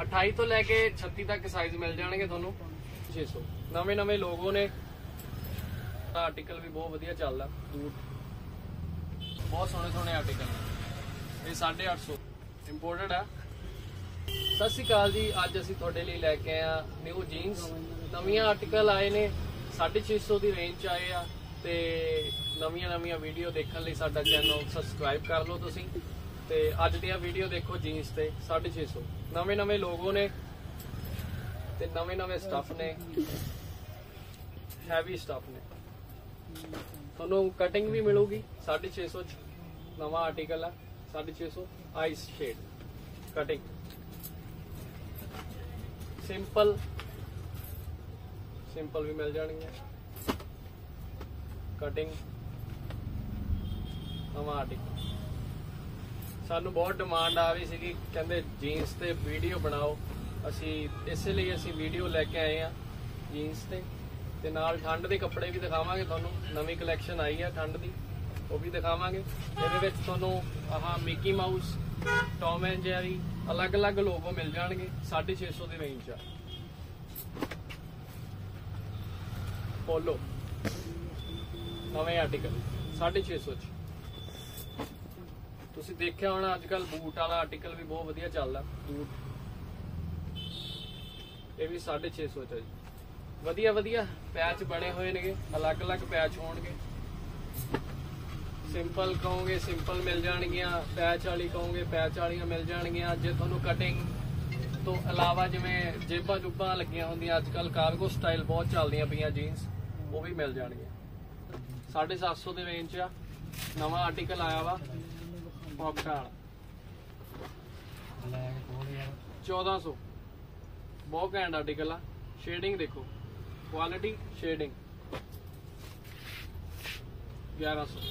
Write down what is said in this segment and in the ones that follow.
28 ਤੋਂ ਲੈ ਕੇ 36 ਤੱਕ ਸਾਈਜ਼ ਮਿਲ ਜਾਣਗੇ ਤੁਹਾਨੂੰ। 600 ਨਵੇਂ ਨਵੇਂ ਲੋਗੋ ਨੇ। ਆਰਟੀਕਲ ਵੀ ਬਹੁਤ ਵਧੀਆ ਚੱਲਦਾ। ਬੂਟ ਬਹੁਤ ਸੋਹਣੇ ਸੋਹਣੇ ਆਰਟੀਕਲ ਨੇ। ਇਹ 850 ਇੰਪੋਰਟਡ ਆ। ਸਤਿ ਸ਼੍ਰੀ ਅਕਾਲ ਜੀ। ਅੱਜ ਅਸੀਂ ਤੁਹਾਡੇ ਲਈ ਲੈ ਕੇ ਆਏ ਆ ਨਿਊ ਜੀਨਸ ਨਵੀਆਂ ਆਰਟੀਕਲ ਆਏ ਨੇ। 650 ਦੀ ਰੇਂਜ ਚ ਆਏ ਆ। ਤੇ ਨਵੀਆਂ ਨਵੀਆਂ ਵੀਡੀਓ ਦੇਖਣ ਲਈ ਸਾਡਾ ਚੈਨਲ ਸਬਸਕ੍ਰਾਈਬ ਕਰ ਲਓ ਤੁਸੀਂ। ਤੇ ਅੱਜ ਦੀਆਂ ਵੀਡੀਓ ਦੇਖੋ ਜੀਨਸ ਤੇ 650 ਨਵੇਂ ਨਵੇਂ ਲੋਗੋ ਨੇ ਤੇ ਨਵੇਂ ਨਵੇਂ ਸਟੱਫ ਨੇ। ਹੈਵੀ ਸਟੱਫ ਨੇ। ਤੁਹਾਨੂੰ ਕਟਿੰਗ ਵੀ ਮਿਲੂਗੀ 650 ਚ। ਨਵਾਂ ਆਰਟੀਕਲ ਆ 650 ice shade cutting simple simple ਵੀ ਮਿਲ ਜਾਣਗੀਆਂ। ਕਟਿੰਗ ਨਵਾਂ ਆਰਟੀਕਲ ਸਾਨੂੰ ਬਹੁਤ ਡਿਮਾਂਡ ਆ ਰਹੀ ਸੀਗੀ। ਕਹਿੰਦੇ ਜੀਨਸ ਤੇ ਵੀਡੀਓ ਬਣਾਓ। ਅਸੀਂ ਇਸੇ ਲਈ ਅਸੀਂ ਵੀਡੀਓ ਲੈ ਕੇ ਆਏ ਆ ਜੀਨਸ ਤੇ। ਤੇ ਨਾਲ ਠੰਡ ਦੇ ਕੱਪੜੇ ਵੀ ਦਿਖਾਵਾਂਗੇ ਤੁਹਾਨੂੰ। ਨਵੀਂ ਕਲੈਕਸ਼ਨ ਆਈ ਆ ਠੰਡ ਦੀ। ਉਹ ਵੀ ਦਿਖਾਵਾਂਗੇ। ਇਹਦੇ ਵਿੱਚ ਤੁਹਾਨੂੰ ਆਹ Mickey Mouse Tom and Jerry ਅਲੱਗ-ਅਲੱਗ ਲੋਗੋ ਮਿਲ ਜਾਣਗੇ। 650 ਦੀ ਰੇਂਜ 'ਚ ਪੋਲੋ ਨਵੇਂ ਆਰਟੀਕਲ 650 ਚ। ਤੁਸੀਂ ਦੇਖਿਆ ਹੋਣਾ ਅੱਜ ਕੱਲ ਬੂਟ ਵਾਲਾ ਆਰਟੀਕਲ ਵੀ ਬਹੁਤ ਵਧੀਆ ਚੱਲਦਾ, ਬੂਟ। ਇਹ ਵੀ 650 ਚ ਹੈ ਜੀ। ਵਧੀਆ ਵਧੀਆ, ਪੈਚ ਬਣੇ ਹੋਏ ਨੇਗੇ, ਅਲੱਗ-ਅਲੱਗ ਪੈਚ ਹੋਣਗੇ। ਸਿੰਪਲ ਕਹੋਗੇ, ਸਿੰਪਲ ਮਿਲ ਜਾਣਗੀਆਂ, ਪੈਚ ਵਾਲੀ ਕਹੋਗੇ, ਪੈਚ ਵਾਲੀਆਂ ਮਿਲ ਜਾਣਗੀਆਂ। ਜੇ ਤੁਹਾਨੂੰ ਕਟਿੰਗ ਤੋਂ ਇਲਾਵਾ ਜਿਵੇਂ ਜੇਬਾਂ ਜੁਬਾਂ ਲੱਗੀਆਂ ਹੁੰਦੀਆਂ ਅੱਜ ਕੱਲ ਕਾਰਗੋ ਸਟਾਈਲ ਬਹੁਤ ਚੱਲਦੀਆਂ ਪਈਆਂ ਜੀਨਸ ਉਹ ਵੀ ਮਿਲ ਜਾਣਗੀਆਂ। 750 ਦੇ ਰੇਂਜ 'ਚ ਆ। ਨਵਾਂ ਆਰਟੀਕਲ ਆਇਆ ਵਾ। ਪੌਕਟਾ ਵਾਲਾ 1400 ਬਹੁਤ ਘੈਂਟ ਆਰਟੀਕਲ ਆ। ਸ਼ੇਡਿੰਗ ਦੇਖੋ। ਕੁਆਲਿਟੀ ਸ਼ੇਡਿੰਗ 1100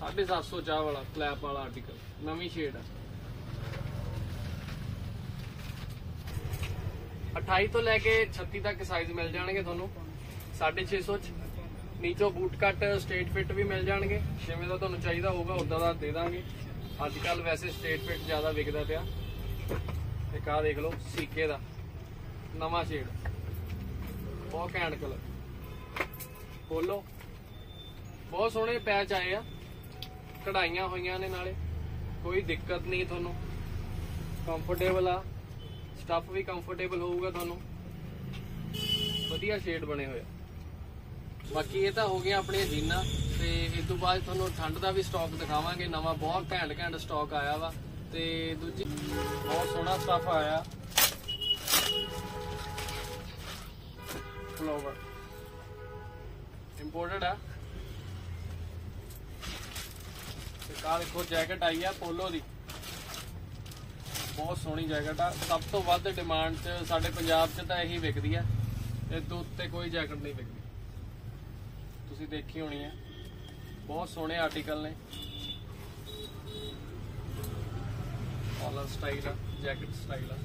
750 ਚਾਹ ਵਾਲਾ ਕਲੈਪ ਵਾਲਾ ਆਰਟੀਕਲ ਨਵੀਂ ਸ਼ੇਡ ਆ। 28 ਤੋਂ ਲੈ ਕੇ 36 ਤੱਕ ਸਾਈਜ਼ ਮਿਲ ਜਾਣਗੇ ਤੁਹਾਨੂੰ। 650 ਚ। ਨੀਚੋਂ ਬੂਟ ਕੱਟ ਸਟੇਟ ਫਿਟ ਵੀ ਮਿਲ ਜਾਣਗੇ। ਜਿਵੇਂ ਦਾ ਤੁਹਾਨੂੰ ਚਾਹੀਦਾ ਹੋਊਗਾ ਉਦਾਂ ਦਾ ਦੇ ਦਾਂਗੇ। ਅੱਜ ਕੱਲ ਵੈਸੇ ਸਟੇਟ ਫਿਟ ਜ਼ਿਆਦਾ ਵਿਕਦਾ ਪਿਆ। ਇੱਕ ਆਹ ਦੇਖ ਲਓ, ਸੀਕੇ ਦਾ। ਨਵਾਂ ਸ਼ੇਡ ਬਹੁਤ ਘੈਂਟ ਕਲਰ ਖੋਲੋ। ਬਹੁਤ ਸੋਹਣੇ ਪੈਚ ਆਏ ਆ। ਕਢਾਈਆਂ ਹੋਈਆਂ ਨੇ ਨਾਲੇ। ਕੋਈ ਦਿੱਕਤ ਨਹੀਂ ਤੁਹਾਨੂੰ। ਕੰਫਰਟੇਬਲ ਆ। ਸਟੱਫ ਵੀ ਕੰਫਰਟੇਬਲ ਹੋਊਗਾ ਤੁਹਾਨੂੰ। ਵਧੀਆ ਸ਼ੇਡ ਬਣੇ ਹੋਏ ਆ। ਬਾਕੀ ਇਹ ਤਾਂ ਹੋ ਗਿਆ ਆਪਣੀਆਂ ਜੀਨਾਂ ਤੇ ਇਸ ਤੋਂ ਬਾਅਦ ਤੁਹਾਨੂੰ ਠੰਡ ਦਾ ਵੀ ਸਟਾਕ ਦਿਖਾਵਾਂਗੇ, ਨਵਾਂ ਬਹੁਤ ਘੈਂਟ ਘੈਂਟ ਸਟਾਕ ਆਇਆ ਵਾ ਤੇ ਦੂਜੀ ਬਹੁਤ ਸੋਹਣਾ ਸਟਾਫ ਆਇਆ। ਫਲੋਵਰ ਇੰਪੋਰਟਡ ਆ। ਤੇ ਕਾਹ ਦੇਖੋ ਜੈਕਟ ਆਈ ਆ ਪੋਲੋ ਦੀ। ਬਹੁਤ ਸੋਹਣੀ ਜੈਕਟ ਆ। ਸਭ ਤੋਂ ਵੱਧ ਡਿਮਾਂਡ 'ਚ ਸਾਡੇ ਪੰਜਾਬ 'ਚ ਤਾਂ ਇਹੀ ਵਿਕਦੀ ਆ। ਇਹ ਤੋਂ ਉੱਤੇ ਕੋਈ ਜੈਕਟ ਨਹੀਂ ਵਿਕਦੀ। ਤੁਸੀਂ ਦੇਖੀ ਹੋਣੀ ਹੈ। ਬਹੁਤ ਸੋਹਣੇ ਆਰਟੀਕਲ ਨੇ। ਕਾਲਰ ਸਟਾਈਲ ਆ ਜੈਕਟ ਸਟਾਈਲ ਆ।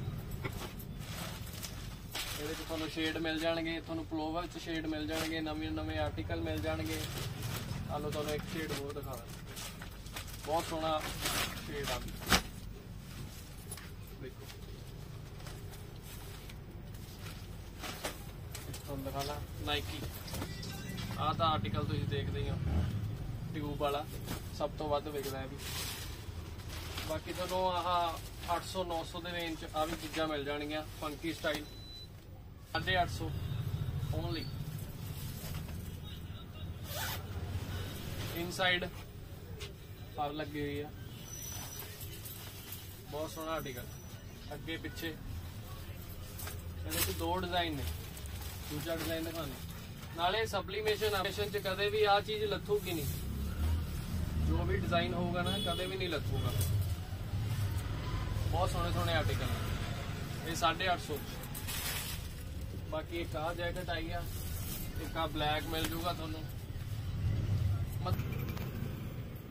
ਇਹਦੇ 'ਚ ਤੁਹਾਨੂੰ ਸ਼ੇਡ ਮਿਲ ਜਾਣਗੇ, ਤੁਹਾਨੂੰ ਪਲੋਵਰ 'ਚ ਸ਼ੇਡ ਮਿਲ ਜਾਣਗੇ, ਨਵੇਂ ਨਵੇਂ ਆਰਟੀਕਲ ਮਿਲ ਜਾਣਗੇ। ਆ ਤੁਹਾਨੂੰ ਇੱਕ ਸ਼ੇਡ ਹੋਰ ਦਿਖਾ ਦਾਂ ਬਹੁਤ ਸੋਹਣਾ ਸ਼ੇਡ ਆ। ਦੇਖੋ। ਦਿਖਾ ਦਿਖਾਣਾ ਨਾਈਕੀ ਆਹ ਤਾਂ ਆਰਟੀਕਲ ਤੁਸੀਂ ਦੇਖਦੇ ਹੀ ਹੋ। ਟਿਊਬ ਵਾਲਾ, ਸਭ ਤੋਂ ਵੱਧ ਵਿਕਦਾ ਹੈ ਵੀ। ਬਾਕੀ ਤੁਹਾਨੂੰ ਆਹ 800 900 ਦੇ ਰੇਂਜ ਚ ਆ ਵੀ ਚੀਜ਼ਾਂ ਮਿਲ ਜਾਣਗੀਆਂ funky style 850 only inside fur ਲੱਗੀ ਹੋਈ ਆ। ਬਹੁਤ ਸੋਹਣਾ ਆਰਟੀਕਲ ਅੱਗੇ ਪਿੱਛੇ। ਇਹਦੇ ਚ ਦੋ ਡਿਜ਼ਾਈਨ ਨੇ। ਦੂਜਾ ਡਿਜ਼ਾਈਨ ਦਿਖਾਉਂਦੇ ਨਾਲੇ ਸਬਲੀਮੇਸ਼ਨ ਆਪਸ਼ਨ ਚ ਕਦੇ ਵੀ ਆ ਚੀਜ਼ ਲੱਥੂਗੀ ਨਹੀਂ। ਜੋ ਵੀ ਡਿਜ਼ਾਈਨ ਹੋਊਗਾ ਨਾ, ਕਦੇ ਵੀ ਨਹੀਂ ਲੱਥੂਗਾ। ਬਹੁਤ ਸੋਹਣੇ ਸੋਹਣੇ ਆਰਟੀਕਲ ਇਹ 850 ਬਾਕੀ ਇੱਕ ਆ ਜੈਕਟ ਆਈ ਆ, ਇੱਕ ਆ ਬਲੈਕ ਮਿਲ ਜੂਗਾ ਤੁਹਾਨੂੰ।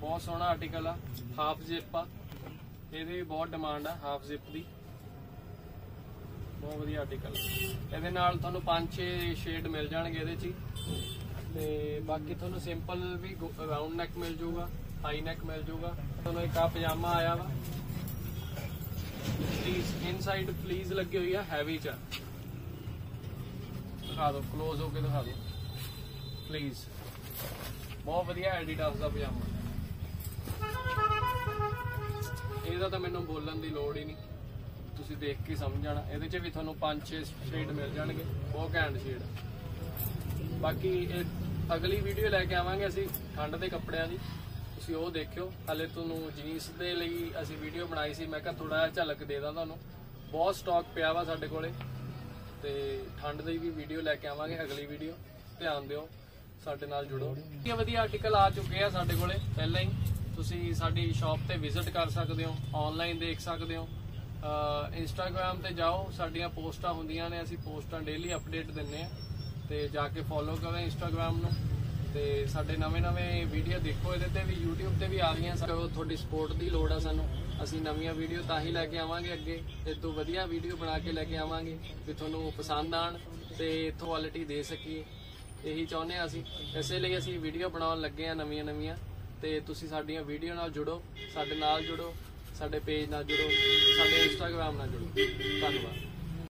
ਬਹੁਤ ਸੋਹਣਾ ਆਰਟੀਕਲ ਆ ਹਾਫ ਜ਼ਿਪ ਆ। ਇਹਦੀ ਵੀ ਬਹੁਤ ਡਿਮਾਂਡ ਆ ਹਾਫ ਜ਼ਿਪ ਦੀ। ਬਹੁਤ ਵਧੀਆ ਆਰਟੀਕਲ ਇਹਦੇ ਨਾਲ ਤੁਹਾਨੂੰ 5-6 ਸ਼ੇਡ ਮਿਲ ਜਾਣਗੇ ਇਹਦੇ ਚ ਹੀ। ਤੇ ਬਾਕੀ ਤੁਹਾਨੂੰ ਸਿੰਪਲ ਵੀ ਰਾਉਂਡ ਨੈਕ ਮਿਲ ਜਾਊਗਾ ਹਾਈ ਨੈਕ ਮਿਲ ਜਾਊਗਾ। ਤੁਹਾਨੂੰ ਇੱਕ ਆ ਪਜਾਮਾ ਆਇਆ ਵਾ। ਪਲੀਜ਼ ਇਨਸਾਈਡ ਪਲੀਜ਼ ਲੱਗੀ ਹੋਈ ਆ ਹੈਵੀ ਚ। ਦਿਖਾ ਦਿਓ ক্লোਜ਼ ਹੋ ਕੇ ਦਿਖਾ ਦਿਓ। ਪਲੀਜ਼ ਬਹੁਤ ਵਧੀਆ ਐਡੀਡਾਸ ਦਾ ਪਜਾਮਾ। ਇਹਦਾ ਤਾਂ ਮੈਨੂੰ ਬੋਲਣ ਦੀ ਲੋੜ ਹੀ ਨਹੀਂ। ਤੁਸੀਂ ਦੇਖ ਕੇ ਸਮਝ ਜਾਣਾ। ਇਹਦੇ 'ਚ ਵੀ ਤੁਹਾਨੂੰ 5-6 ਸ਼ੇਡ ਮਿਲ ਜਾਣਗੇ। ਬਹੁਤ ਘੈਂਟ ਸ਼ੇਡ ਬਾਕੀ ਇਹ ਅਗਲੀ ਵੀਡੀਓ ਲੈ ਕੇ ਆਵਾਂਗੇ ਅਸੀਂ ਠੰਡ ਦੇ ਕੱਪੜਿਆਂ ਦੀ। ਤੁਸੀਂ ਉਹ ਦੇਖਿਓ। ਹਲੇ ਤੁਹਾਨੂੰ ਜੀਨਸ ਦੇ ਲਈ ਅਸੀਂ ਵੀਡੀਓ ਬਣਾਈ ਸੀ। ਮੈਂ ਕਿਹਾ ਥੋੜਾ ਜਿਹਾ ਝਲਕ ਦੇ ਦਾਂ ਤੁਹਾਨੂੰ। ਬਹੁਤ ਸਟਾਕ ਪਿਆ ਵਾ ਸਾਡੇ ਕੋਲੇ। ਤੇ ਠੰਡ ਦੀ ਵੀ ਵੀਡੀਓ ਲੈ ਕੇ ਆਵਾਂਗੇ ਅਗਲੀ ਵੀਡੀਓ ਧਿਆਨ ਦਿਓ। ਸਾਡੇ ਨਾਲ ਜੁੜੋ। ਵਧੀਆ ਵਧੀਆ ਆਰਟੀਕਲ ਆ ਚੁੱਕੇ ਆ ਸਾਡੇ ਕੋਲੇ। ਪਹਿਲਾਂ ਹੀ ਤੁਸੀਂ ਸਾਡੀ ਸ਼ਾਪ ਤੇ ਵਿਜ਼ਿਟ ਕਰ ਸਕਦੇ ਹੋ। ਆਨਲਾਈਨ ਦੇਖ ਸਕਦੇ ਹੋ। ਇੰਸਟਾਗ੍ਰam ਤੇ ਜਾਓ, ਸਾਡੀਆਂ ਪੋਸਟਾਂ ਹੁੰਦੀਆਂ ਨੇ, ਅਸੀਂ ਪੋਸਟਾਂ ਡੇਲੀ ਅਪਡੇਟ ਦਿੰਨੇ ਆ ਤੇ ਜਾ ਕੇ ਫੋਲੋ ਕਰੋ ਇੰਸਟਾਗ੍ਰam ਨੂੰ ਤੇ ਸਾਡੇ ਨਵੇਂ-ਨਵੇਂ ਵੀਡੀਓ ਦੇਖੋ, ਇਹਦੇ ਤੇ ਵੀ YouTube ਤੇ ਵੀ ਆ ਰਹੀਆਂ ਸੋ ਤੁਹਾਡੀ ਸਪੋਰਟ ਦੀ ਲੋੜ ਆ ਸਾਨੂੰ। ਅਸੀਂ ਨਵੀਆਂ ਵੀਡੀਓ ਤਾਂ ਹੀ ਲੈ ਕੇ ਆਵਾਂਗੇ ਅੱਗੇ ਇਸ ਤੋਂ ਵਧੀਆ ਵੀਡੀਓ ਬਣਾ ਕੇ ਲੈ ਕੇ ਆਵਾਂਗੇ ਵੀ ਤੁਹਾਨੂੰ ਪਸੰਦ ਆਣ ਤੇ ਕੁਆਲਿਟੀ ਦੇ ਸਕੀਏ। ਇਹੀ ਚਾਹੁੰਦੇ ਆ ਅਸੀਂ। ਇਸੇ ਲਈ ਅਸੀਂ ਵੀਡੀਓ ਬਣਾਉਣ ਲੱਗੇ ਆ ਨਵੀਆਂ-ਨਵੀਆਂ ਤੇ ਤੁਸੀਂ ਸਾਡੀਆਂ ਵੀਡੀਓ ਨਾਲ ਜੁੜੋ, ਸਾਡੇ ਨਾਲ ਜੁੜੋ। ਸਾਡੇ ਪੇਜ ਨਾਲ ਜੁੜੋ ਸਾਡੇ ਇੰਸਟਾਗ੍ਰam ਨਾਲ ਜੁੜੋ। ਧੰਨਵਾਦ।